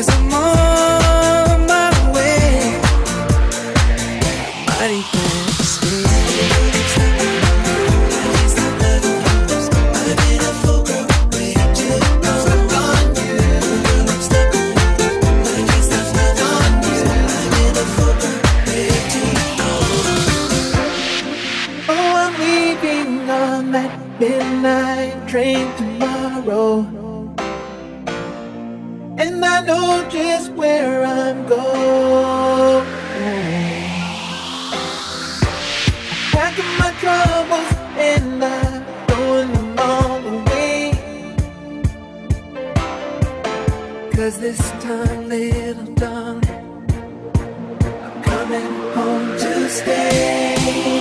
Guess oh, I'm on my way. Oh, that midnight train tomorrow. And I know just where I'm going. Packing my troubles and I'm throwing them all away. Cause this time, little darling, I'm coming home to stay.